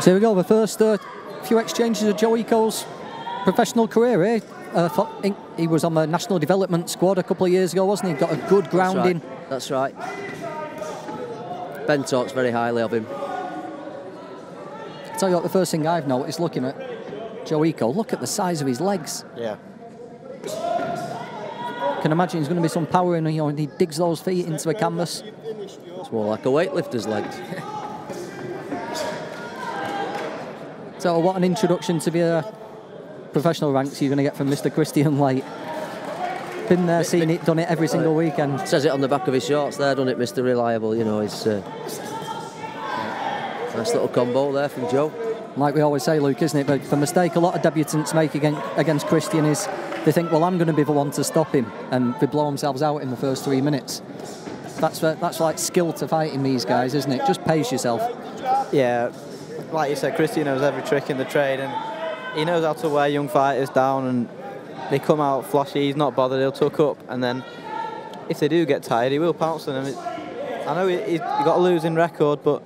So here we go, the first uh, few exchanges of Joe Eko's professional career. Eh? Uh, for- he- he was on the national development squad a couple of years ago, wasn't he? Got a good grounding. That's right. Ben talks very highly of him. Tell you what, the first thing I've noticed looking at Joe Eko, look at the size of his legs. Yeah. Can imagine there's going to be some power in, you know, when he digs those feet into the canvas. It's more like a weightlifter's legs. So, what an introduction to the professional ranks you're going to get from Mr. Kristian Laight. Been there, seen it, done it every single weekend. Says it on the back of his shorts there, doesn't it, Mr. Reliable? You know, it's uh, nice little combo there from Joe. Like we always say, Luke, isn't it? But the mistake a lot of debutants make against, against Kristian is they think, well, I'm going to be the one to stop him, and they blow themselves out in the first three minutes. That's that's like skill to fighting these guys, isn't it? Just pace yourself. Yeah, like you said, Kristian knows every trick in the trade, and he knows how to wear young fighters down, and they come out flashy. He's not bothered. He'll tuck up, and then if they do get tired, he will pounce on them. I know he, he's got a losing record, but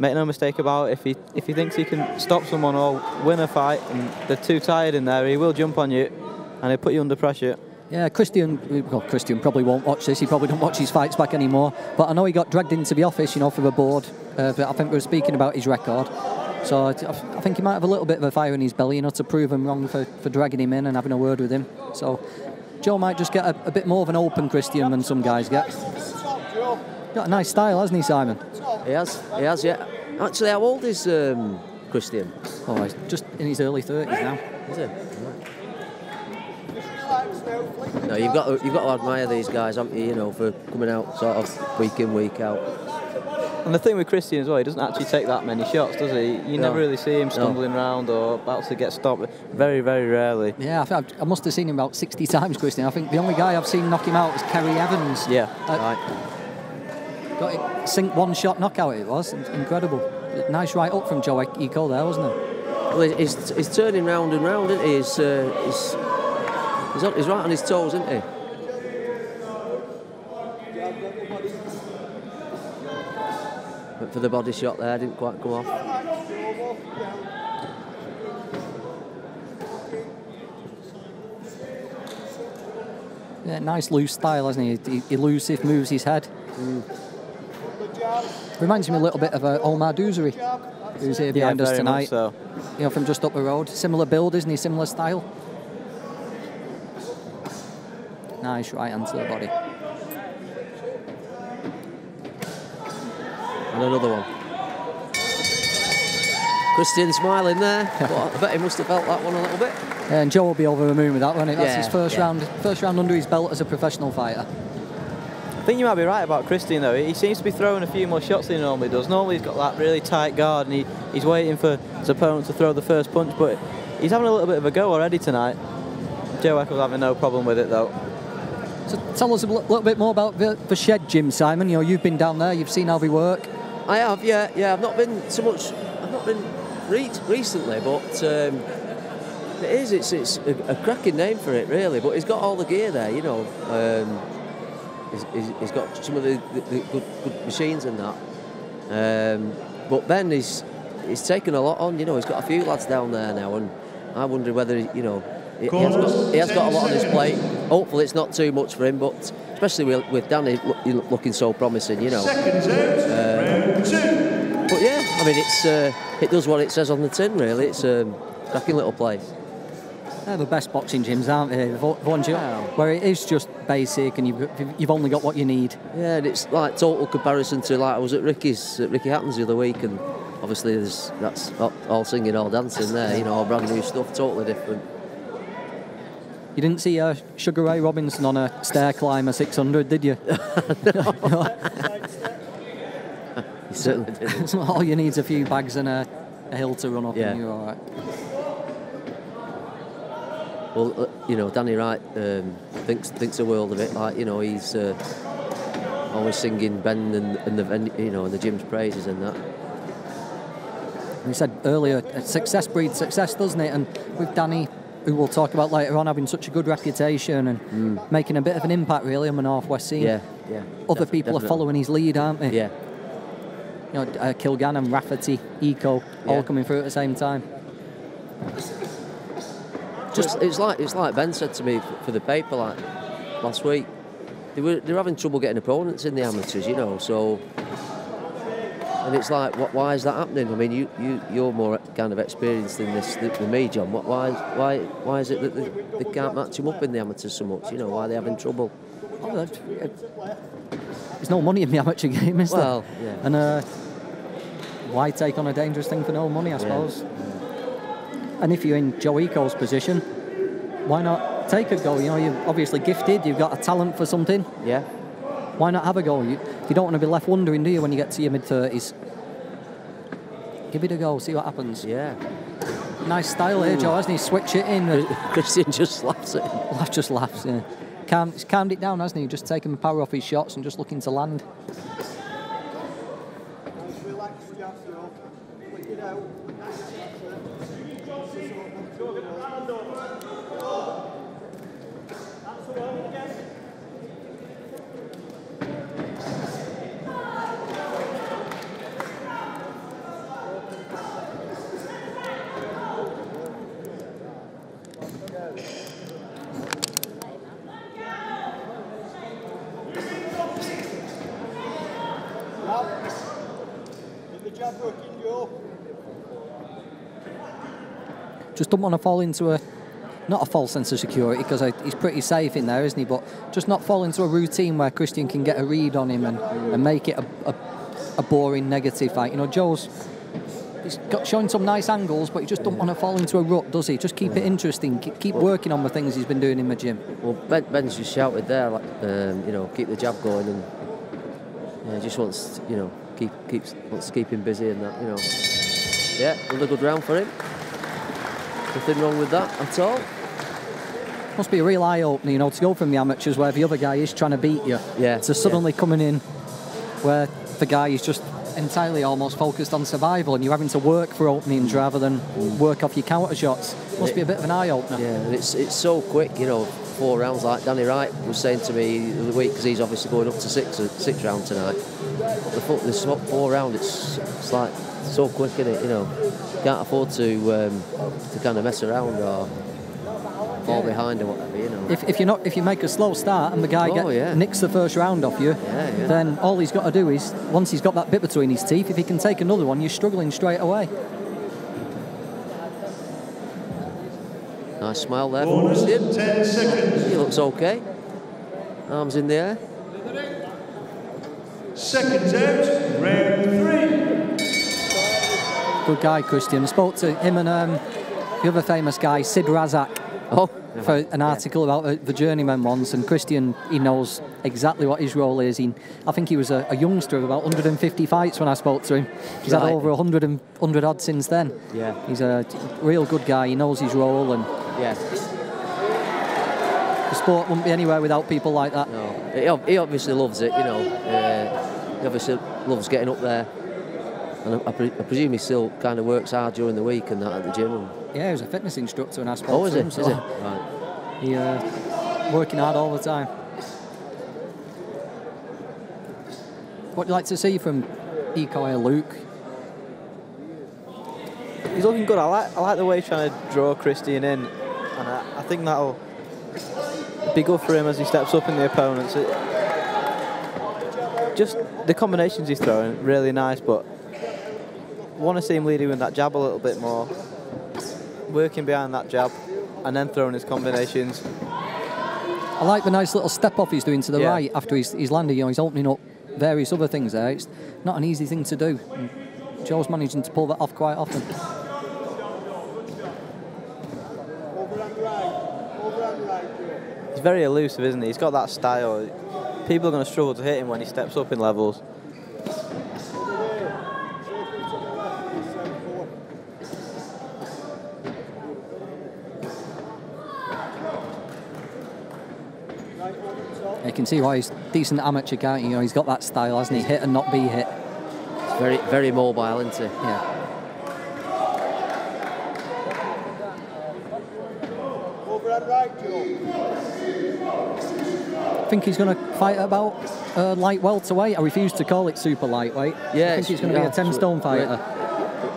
make no mistake about it. If he if he thinks he can stop someone or win a fight, and they're too tired in there, he will jump on you, and he'll put you under pressure. Yeah, Kristian. Well, Kristian probably won't watch this. He probably don't watch his fights back anymore. But I know he got dragged into the office, you know, for the board. Uh, but I think we were speaking about his record. So I, I think he might have a little bit of a fire in his belly, you know, to prove him wrong for, for dragging him in and having a word with him. So Joe might just get a, a bit more of an open Kristian than some guys get. Got a nice style, hasn't he, Simon? He has, he has, yeah. Actually, how old is um, Kristian? Oh, he's just in his early 30s now. Is he? No, you've got to, you've got to admire these guys, haven't you? You know, for coming out sort of week in, week out. And the thing with Kristian as well, he doesn't actually take that many shots, does he? You No. never really see him No. stumbling around or about to get stopped. Very, very rarely. Yeah, I, think I've- I must have seen him about 60 times, Kristian. I think the only guy I've seen knock him out was Kerry Evans. Yeah. Uh, Right. Got it, sink one shot knockout it was. Incredible. Nice right up from Joe Eko there, wasn't it? Well, he's, he's turning round and round, isn't he? He's, uh, he's, he's, on, he's right on his toes, isn't he? Went for the body shot there, didn't quite come off. Yeah, nice loose style, hasn't he? he elusive, moves his head. Reminds me a little bit of uh, Omar Duzeri, who's here behind us tonight. so. You know, from just up the road. Similar build, isn't he? Similar style. Nice right hand to the body. And another one. Kristian smiling there. but I bet he must have felt that one a little bit. Yeah, and Joe will be over the moon with that, won't he? That's Yeah, his first yeah. round, first round under his belt as a professional fighter. I think you might be right about Kristian though. He seems to be throwing a few more shots than he normally does. Normally he's got that really tight guard and he, he's waiting for his opponent to throw the first punch, but he's having a little bit of a go already tonight. Joe Eko's having no problem with it though. So tell us a little bit more about the, the shed gym Simon. You know, you've been down there, you've seen how they work. I have, yeah, yeah. I've not been so much. I've not been re- recently, but um, it is. It's it's a, a cracking name for it, really. But he's got all the gear there, you know. Um, he's, he's, he's got some of the, the, the good, good machines and that. Um, but Ben is he's taken a lot on. You know, he's got a few lads down there now, and I wonder whether you know he, he has got he has got a lot on his plate. Hopefully, it's not too much for him, but especially with, with Danny looking so promising, you know. Round two. But yeah, I mean, it's uh, it does what it says on the tin. Really, it's a cracking little place. They're the best boxing gyms, aren't they? The ones you- Wow. where it is just basic and you've, you've only got what you need. Yeah, and it's like total comparison to like I was at Ricky's at Ricky Hatton's the other week, and obviously there's that's all- all singing, all dancing there. You know, all brand new stuff, totally different. You didn't see uh, Sugar Ray Robinson on a stair climber 600, did you? Certainly didn't. All you need is a few bags and a, a hill to run up Yeah. and you're all right. Well, uh, you know, Danny Wright um, thinks thinks the world of it. Like, you know, he's uh, always singing Ben and, and the you know and the gym's praises and that. We said earlier, uh, success breeds success, doesn't it? And with Danny, who we'll talk about later on, having such a good reputation and making a bit of an impact really on the northwest scene. Mm. Yeah, yeah. Other Def- people are following his lead, aren't they? Yeah, You know, uh, Kilgannon, Rafferty, Eko, all coming through at the same time. just it's like it's like Ben said to me for the paper like last week. They were they're having trouble getting opponents in the amateurs, you know. So, and it's like, what, why is that happening? I mean, you you you're more kind of experienced in this than, than me, John. What, why why why is it that they, they can't match him up in the amateurs so much? You know, why are they having trouble? Oh, There's no money in the amateur game, is Well, there? yeah. And uh, why take on a dangerous thing for no money, I suppose? And if you're in Joe Eko's position, why not take a go? You know, you're obviously gifted, you've got a talent for something. Yeah, Why not have a go? You, you don't want to be left wondering, do you, when you get to your mid 30s? Give it a go, see what happens. yeah. Nice style here, Joe, hasn't he? Switch it in. Kristian just slaps it. Laugh just laughs, yeah. Calm, he's calmed it down, hasn't he? Just taking the power off his shots and just looking to land. Just don't want to fall into a, not a false sense of security because he's pretty safe in there, isn't he? But just not fall into a routine where Kristian can get a read on him and, and make it a, a, a boring negative fight. You know, Joe's he's got showing some nice angles, but he just don't want to fall into a rut, does he? Just keep it interesting. Keep, keep working on the things he's been doing in the gym. Well, ben, Ben's just shouted there, like, um, you know, keep the jab going, and yeah, just wants, you know, keep keeps to keep him busy and that, you know. Yeah, another good round for him. Nothing wrong with that at all. Must be a real eye opener, you know, to go from the amateurs where the other guy is trying to beat you, Yeah, to suddenly coming in where the guy is just entirely almost focused on survival and you're having to work for openings rather than work off your counter shots. Must be a bit of an eye opener. Yeah, and it's it's so quick, you know. Four rounds, like Danny Wright was saying to me the other week, because he's obviously going up to six six round tonight. The foot, this four round, it's it's like so quick, isn't it? You know, can't afford to um, to kind of mess around or fall behind or whatever, you know. If, if you're not if you make a slow start and the guy Oh, get, yeah. nicks the first round off you, Yeah, yeah. then all he's got to do is once he's got that bit between his teeth, if he can take another one, you're struggling straight away. Nice smile there from Bonus Kristian. 10 seconds. He looks okay. Arms in the air. Seconds out, round three. Good guy, Kristian. I spoke to him and um, the other famous guy, Sid Razak, Oh, for an article about the, the journeyman once, and Kristian he knows exactly what his role is. He, I think he was a, a youngster of about 150 fights when I spoke to him. He's had over 100 and 100 odd since then. Yeah. he's a real good guy. He knows his role, and yeah. the sport wouldn't be anywhere without people like that. No, he, he obviously loves it, you know. Uh, he obviously loves getting up there. And I, I, pre- I presume he still kind of works hard during the week and that at the gym. And, Yeah, he was a fitness instructor, and I spoke oh, is to it? him. Is so it? Right. He uh, working hard all the time. What would you like to see from Eko or Luke? He's looking good. I like I like the way he's trying to draw Kristian in, and I, I think that'll be good for him as he steps up in the opponents. It, just the combinations he's throwing, really nice, but want to see him leading with that jab a little bit more, working behind that jab, and then throwing his combinations. I like the nice little step off he's doing to the Yeah. right after he's, he's landed. You know, he's opening up various other things there. It's not an easy thing to do. And Joe's managing to pull that off quite often. Very elusive, isn't he? He's got that style. People are going to struggle to hit him when he steps up in levels. You can see why he's decent amateur, can't you? You know, he's got that style, hasn't he? Hit and not be hit. He's very, very mobile, isn't he? Yeah. Think he's going to fight about uh, light welterweight. I refuse to call it super lightweight. Yeah, I think he's going to be a 10 stone fighter.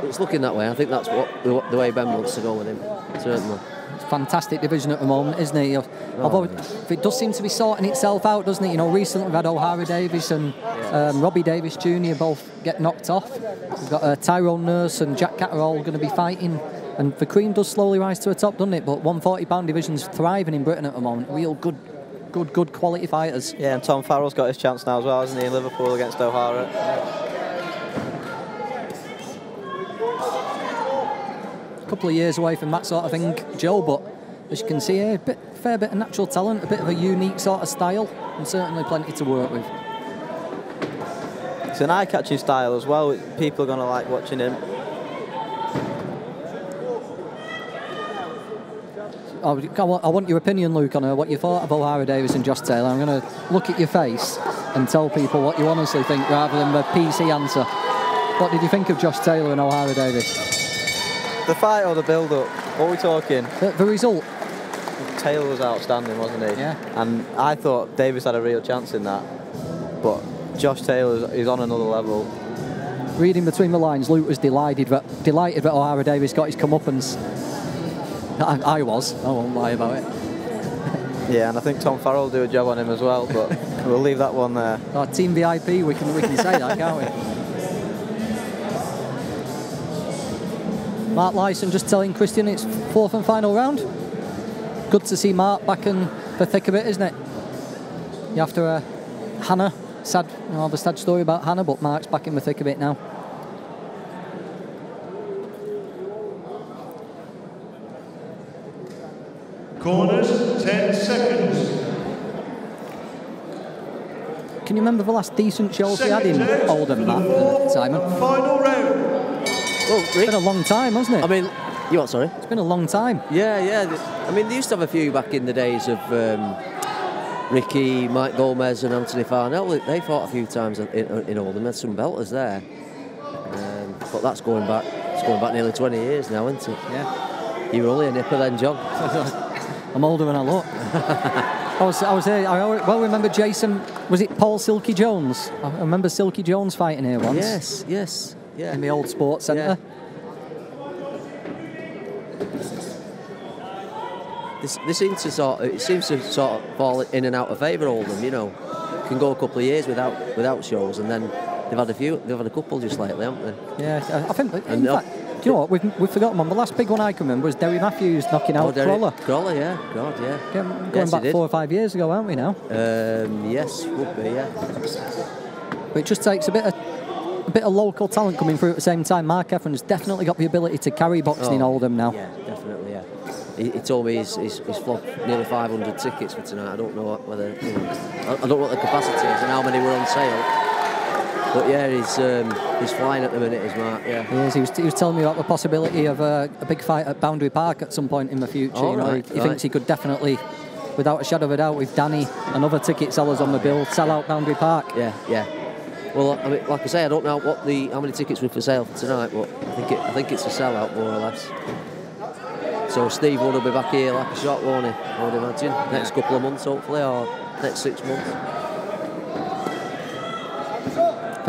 It's looking that way. I think that's what the, the way Ben wants to go with him. Certainly. It's a fantastic division at the moment, isn't it? Although it does seem to be sorting itself out, doesn't it? You know, recently we've had O'Hara Davis and um, Robbie Davis Jr. both get knocked off. We've got uh, Tyrone Nurse and Jack Catterall going to be fighting. And the cream does slowly rise to the top, doesn't it? But 140 pound division's thriving in Britain at the moment. Real good, good, good quality fighters. Yeah, and Tom Farrell's got his chance now as well, hasn't he, in Liverpool against O'Hara? A couple of years away from that sort of thing, Joe. But as you can see here, a bit, fair bit of natural talent, a bit of a unique sort of style, and certainly plenty to work with. It's an eye-catching style as well. People are going to like watching him. Oh, I want, your opinion, Luke, on what you thought of O'Hara Davis and Josh Taylor. I'm going to look at your face and tell people what you honestly think rather than the PC answer. What did you think of Josh Taylor and O'Hara Davis? The fight or the build-up? What are we talking? The, the result, Taylor was outstanding, wasn't he? Yeah. And I thought Davis had a real chance in that, but Josh Taylor is on another level. reading between the lines, Luke was delighted that, delighted that O'Hara Davis got his comeuppance. I, I was, I won't lie about it. Yeah, and I think Tom Farrell will do a job on him as well, but we'll leave that one there. Our team VIP, we can, we can say that, can't we? Mark Lyson just telling Kristian it's fourth and final round. Good to see Mark back in the thick of it, isn't it? You after uh, Hannah, sad, you know, the sad story about Hannah, but Mark's back in the thick of it now. Corners, 10 seconds. Can you remember the last decent shows we had in Seconds Oldham, Matt, the uh, Simon? Final round. Well, it's been a long time, hasn't it? I mean, you what? Sorry. it's been a long time. Yeah, yeah. I mean, they used to have a few back in the days of um, Ricky, Mike Gomez, and Anthony Farnell. They- They fought a few times in, in Oldham. There's some belters there, um, but that's going back. It's going back nearly 20 years now, isn't it? Yeah. You were only a nipper then, John. I'm older than I look. I was, I was here. I well remember Jason. Was it Paul Silky Jones? I remember Silky Jones fighting here once Yes, yes, yeah. in the old sports centre. This, they seem to sort. Of, it seems to sort of fall in and out of favour. All them, you know, can go a couple of years without without shows, and then they've had a few. They've had a couple just lately, haven't they? Yeah, I think. In And, uh, fact, do you know what? We've, we've forgotten one. The last big one I can remember was Derry Matthews knocking out Oh, Derek- Crawler. Crawler, yeah, God, yeah. Going going Yes, back four or five years ago, aren't we now? Um, yes, would be, yeah. But it just takes a bit of a bit of local talent coming through at the same time. Mark Heffron's definitely got the ability to carry boxing in Oh, Oldham now. Yeah, definitely, yeah. He, he told me he's, he's, he's flogged nearly 500 tickets for tonight. I don't know whether, you know, I don't know what the capacity is and how many were on sale. But yeah, he's um, he's flying at the minute, is Mark, yeah. He, is, he, was, he was telling me about the possibility of uh, a big fight at Boundary Park at some point in the future. Oh, you know, right, he, he right. thinks he could definitely, without a shadow of a doubt, with Danny and other ticket sellers on the bill, sell out Boundary Park. Yeah, yeah. Well, I mean, like I say, I don't know what the how many tickets were for sale for tonight, but I think it, I think it's a sellout more or less. So Steve will be back here like a shot, won't he? I would imagine next couple of months, hopefully, or next six months.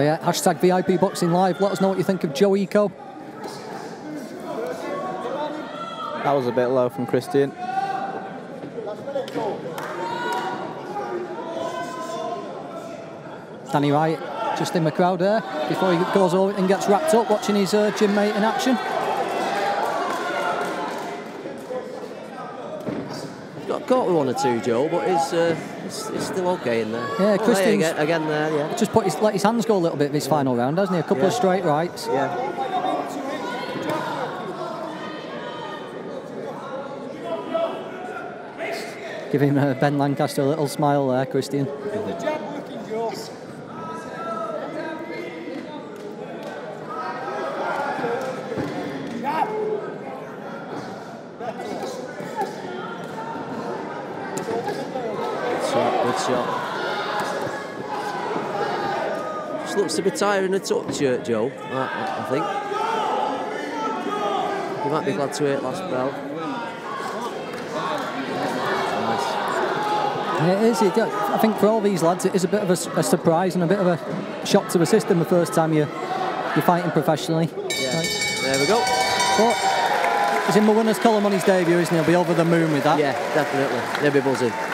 But yeah, hashtag VIP Boxing Live. Let us know what you think of Joe Eko. That was a bit low from Kristian. Danny Wright just in the crowd there before he goes over and gets wrapped up watching his uh, gym mate in action. Got caught with one or two, Joe, but he's, uh, he's, he's still okay in there. Yeah, oh, Kristian's- Again, again there, yeah. Just put his, let his hands go a little bit this final round, hasn't he? A couple of straight rights. Yeah. Give him uh, Ben Lancaster a little smile there, Kristian. Good shot. Just looks to be tiring a touch, uh, Joe, I, I- think. You might be glad to hit last bell. It is. It, I think for all these lads, it is a bit of a surprise and a bit of a shock to the system the first time you, you're fighting professionally. Yeah. Right. There we go. But he's in the winner's column on his debut, isn't he? He'll be over the moon with that. Yeah, definitely. They'll be buzzing.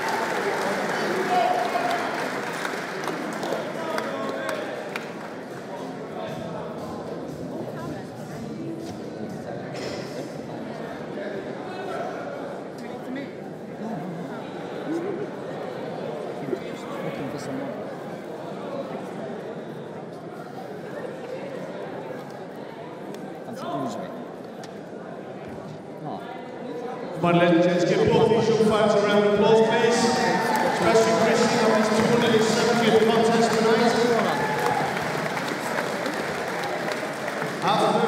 Come gents, give both these fighters a round of applause, please. Especially Kristian on his 270th contest tonight. After